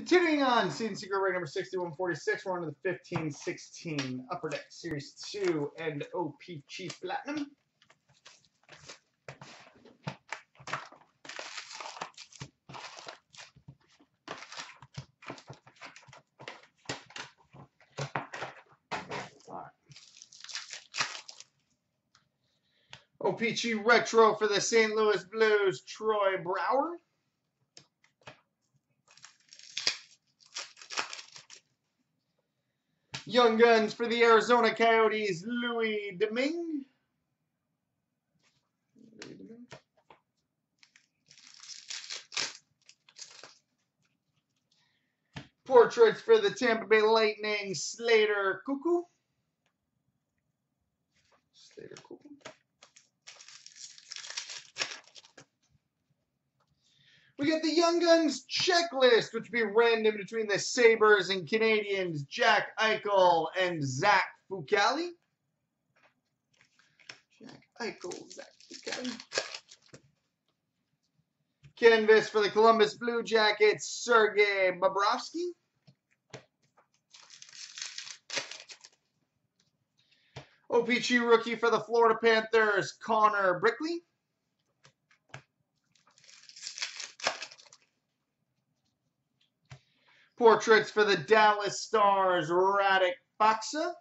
Continuing on, Seed Secret Rate number 6146, we're on to the 1516 Upper Deck Series 2 and OPC Platinum. OPC Retro for the St. Louis Blues, Troy Brouwer. Young Guns for the Arizona Coyotes, Louis Domingue. Portraits for the Tampa Bay Lightning, Slater Koekkoek. Slater Koekkoek. We got the Young Guns checklist, which would be random between the Sabres and Canadiens, Jack Eichel and Zach Fucale. Jack Eichel, Zach Fucale. Canvas for the Columbus Blue Jackets, Sergei Bobrovsky. OPC rookie for the Florida Panthers, Connor Brickley. Portraits for the Dallas Stars, Radek Faksa.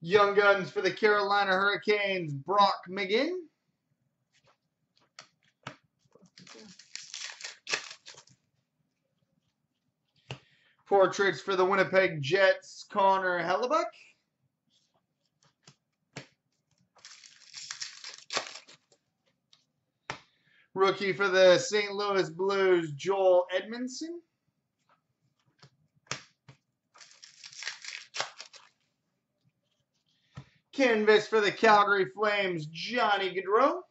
Young Guns for the Carolina Hurricanes, Brock McGinn. Portraits for the Winnipeg Jets, Connor Hellebuyck. Rookie for the St. Louis Blues, Joel Edmundson. Canvas for the Calgary Flames, Johnny Gaudreau.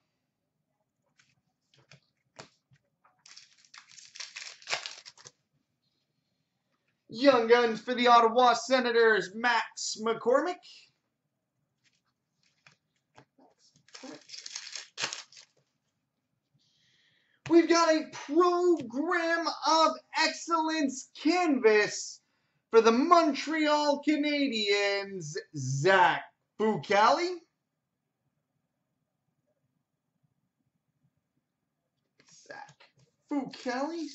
Young Guns for the Ottawa Senators, Max McCormick. We've got a program of excellence canvas for the Montreal Canadiens, Zach Fucale. Zach Fucale.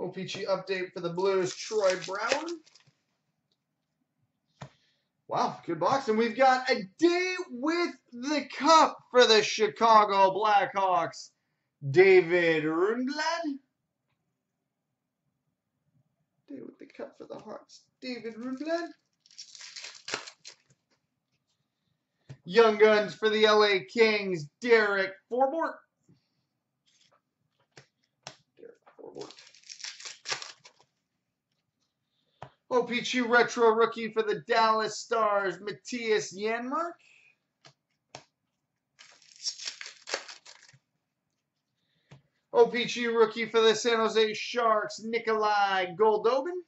OPC update for the Blues, Troy Brouwer. Wow, good box. And we've got a day with the cup for the Chicago Blackhawks, David Rundblad. Day with the cup for the Hawks, David Rundblad. Young Guns for the LA Kings, Derek Forbort. Derek Forbort. OPC Retro Rookie for the Dallas Stars, Mattias Janmark. OPC Rookie for the San Jose Sharks, Nikolai Goldobin.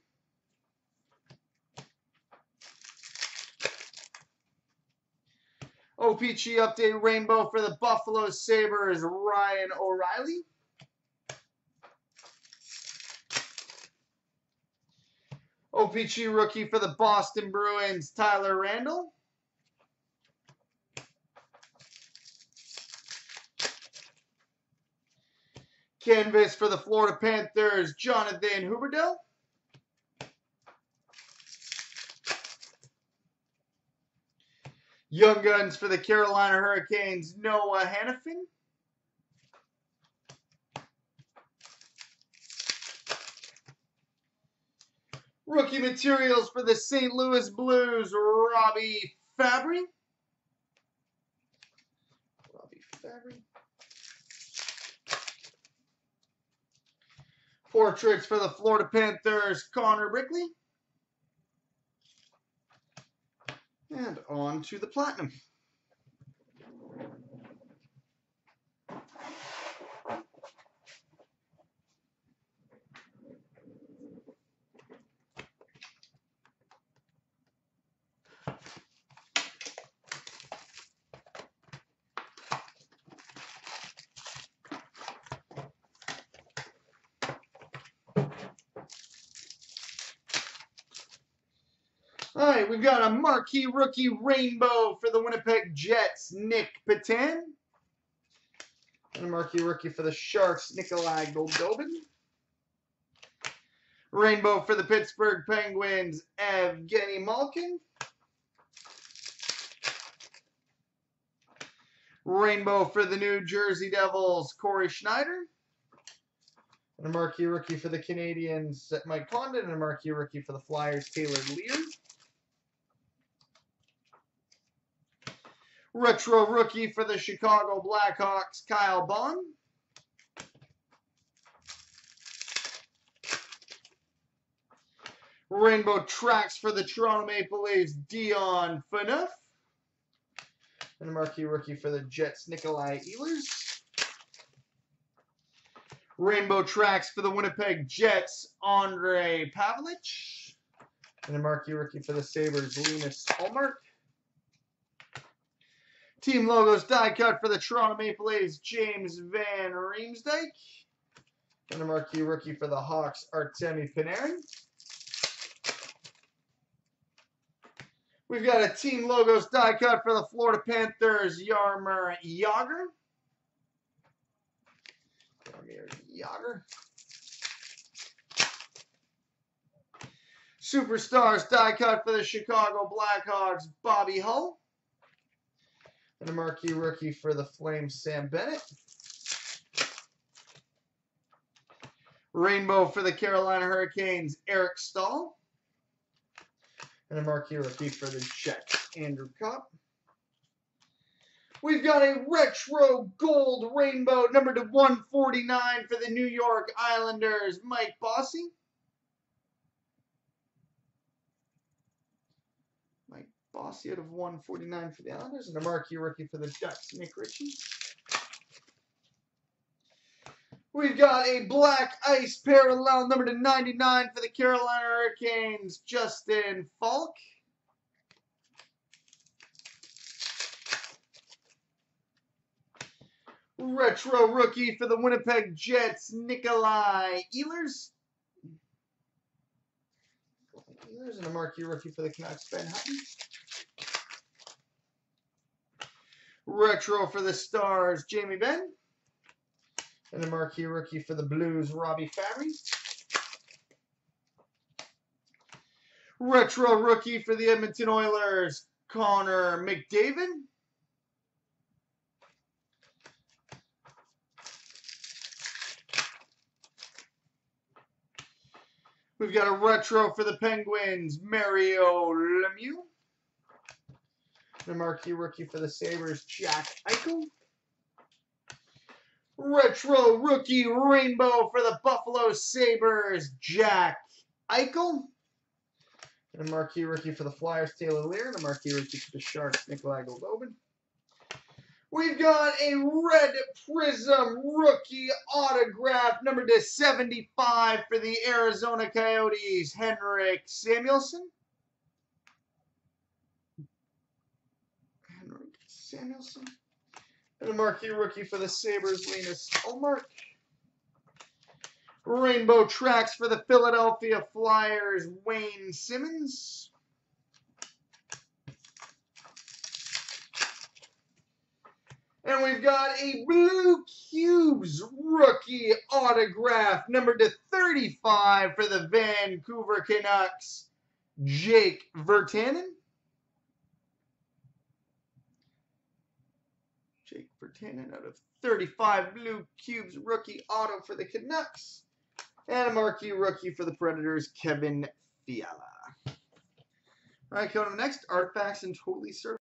OPC Update Rainbow for the Buffalo Sabres, Ryan O'Reilly. OPC rookie for the Boston Bruins, Tyler Randell. Canvas for the Florida Panthers, Jonathan Huberdeau. Young Guns for the Carolina Hurricanes, Noah Hanifin. Rookie materials for the St. Louis Blues, Robby Fabbri. Robby Fabbri. Portraits for the Florida Panthers, Connor Brickley. And on to the Platinum. All right, we've got a marquee rookie rainbow for the Winnipeg Jets, Nick Petan. And a marquee rookie for the Sharks, Nikolai Goldobin. Rainbow for the Pittsburgh Penguins, Evgeny Malkin. Rainbow for the New Jersey Devils, Cory Schneider. And a marquee rookie for the Canadiens, Mike Condon. And a marquee rookie for the Flyers, Taylor Leier. Retro rookie for the Chicago Blackhawks, Kyle Baun. Rainbow tracks for the Toronto Maple Leafs, Dion Phaneuf. And a marquee rookie for the Jets, Nikolai Ehlers. Rainbow tracks for the Winnipeg Jets, Andre Pavelec. And a marquee rookie for the Sabres, Linus Ullmark. Team logos die cut for the Toronto Maple Leafs, James Van Riemsdyk. And a marquee rookie for the Hawks, Artemi Panarin. We've got a team logos die cut for the Florida Panthers, Jaromir Jagr. Jaromir Jagr. Superstars die cut for the Chicago Blackhawks, Bobby Hull. And a marquee rookie for the Flames, Sam Bennett. Rainbow for the Carolina Hurricanes, Eric Staal. And a marquee rookie for the Jets, Andrew Copp. We've got a retro gold rainbow number to 149 for the New York Islanders, Mike Bossy. Mike Bossy out of 149 for the Islanders, and a marquee rookie for the Ducks, Nick Ritchie. We've got a black ice parallel number to 99 for the Carolina Hurricanes, Justin Faulk. Retro rookie for the Winnipeg Jets, Nikolai Ehlers. Ehlers and a marquee rookie for the Canucks, Ben Hutton. Retro for the Stars, Jamie Benn. And a marquee rookie for the Blues, Robby Fabbri. Retro rookie for the Edmonton Oilers, Connor McDavid. We've got a retro for the Penguins, Mario Lemieux. The marquee rookie for the Sabres, Jack Eichel. Retro rookie rainbow for the Buffalo Sabres, Jack Eichel. And a marquee rookie for the Flyers, Taylor Leier. And a marquee rookie for the Sharks, Nikolai Goldobin. We've got a red prism rookie autograph, number to 75 for the Arizona Coyotes, Henrik Samuelsson. Henrik Samuelsson. And a marquee rookie for the Sabres, Linus Ullmark. Rainbow tracks for the Philadelphia Flyers, Wayne Simmonds. And we've got a Blue Cubes rookie autograph, number to 35 for the Vancouver Canucks, Jake Virtanen. Jake Virtanen out of 35 Blue Cubes rookie auto for the Canucks. And a marquee rookie for the Predators, Kevin Fiala. All right, coming up next, Artifacts and Totally Certified.